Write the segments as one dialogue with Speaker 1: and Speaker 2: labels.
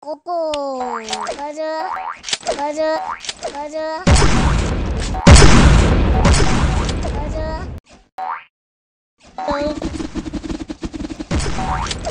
Speaker 1: ここ。ガジュガジュガジュガジュ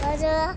Speaker 1: ガジュ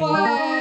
Speaker 1: Wow.